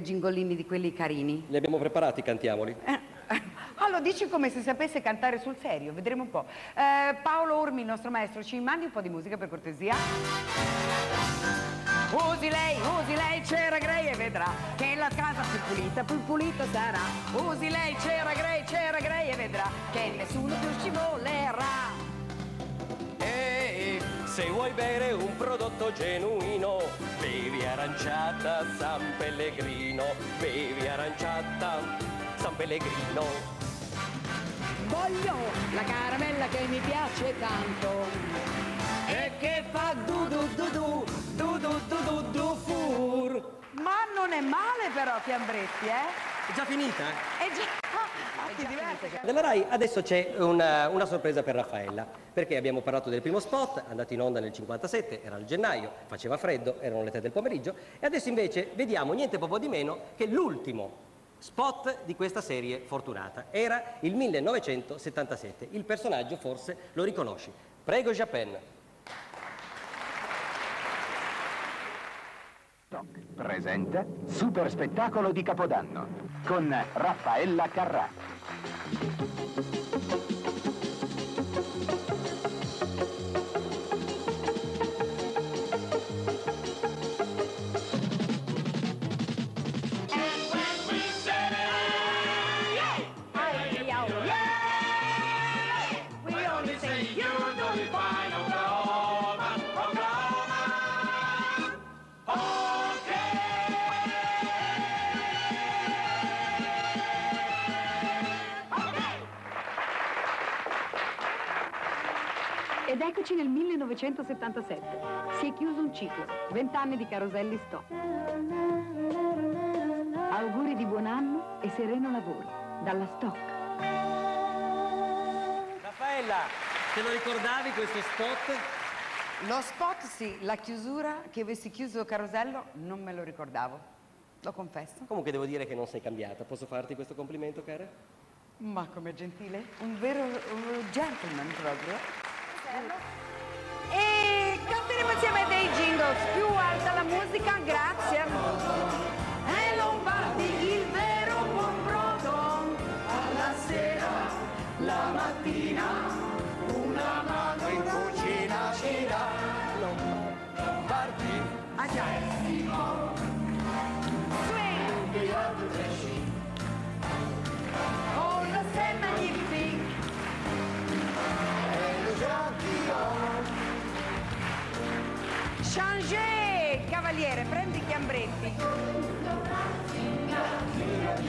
gingolini di quelli carini? Li abbiamo preparati, cantiamoli. Eh, Allora, dici come se sapesse cantare sul serio, vedremo un po'. Eh, Paolo Ormi, il nostro maestro, ci mandi un po' di musica per cortesia? Usi lei, usi lei, c'era Grey e vedrà che la casa più pulita, più pulita sarà. Usi lei, c'era Grey, c'era Grey e vedrà che nessuno più scivolerà. Se vuoi bere un prodotto genuino, bevi aranciata San Pellegrino, bevi aranciata San Pellegrino. Voglio la caramella che mi piace tanto e che fa du du du du du du du du du fur. Ma non è male però, Fiambretti, eh? È già finita? È già... Ah, diverti? Della RAI adesso c'è una, una sorpresa per Raffaella, perché abbiamo parlato del primo spot, andato in onda nel 57, era il gennaio, faceva freddo, erano le 3 del pomeriggio, e adesso invece vediamo niente poco di meno che l'ultimo spot di questa serie fortunata. Era il 1977, il personaggio forse lo riconosci. Prego Japan. Presenta Super spettacolo di Capodanno con Raffaella Carrà. Ed eccoci nel 1977. Si è chiuso un ciclo. Vent'anni di caroselli stop. Auguri di buon anno e sereno lavoro. Dalla Stock. Raffaella, te lo ricordavi questo spot? Lo spot sì, la chiusura, che avessi chiuso Carosello, non me lo ricordavo. Lo confesso. Comunque devo dire che non sei cambiata. Posso farti questo complimento, cara? Ma com'è gentile. Un vero un gentleman proprio. Changer, cavaliere, prendi chiambretti.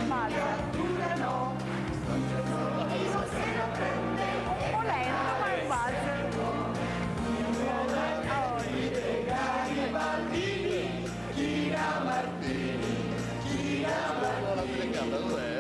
Valsa. i'm gonna go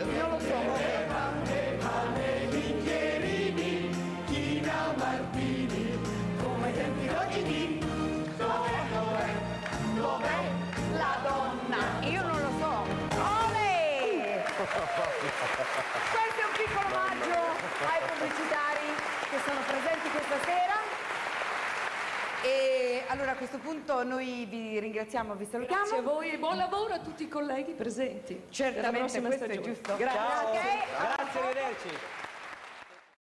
allora a questo punto noi vi ringraziamo, vi salutiamo. Grazie a voi e buon lavoro a tutti i colleghi presenti. Certamente questo è stagione. giusto. Ciao. Grazie. Grazie, arrivederci.